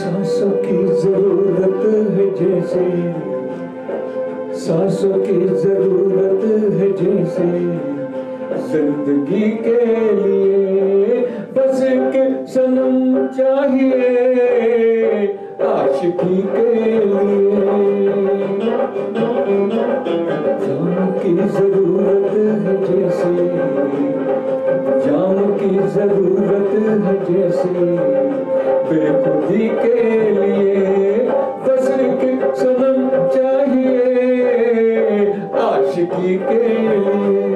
सांसों की ज़रूरत है जैसे। सांसों की ज़रूरत है जैसे। ज़िंदगी के लिए बस एक सनम चाहिए। आशिकी के लिए की ज़रूरत है जैसे। जान की ज़रूरत है जैसे। बेखुदी के लिए बस एक सनम चाहिए। आशिकी के लिए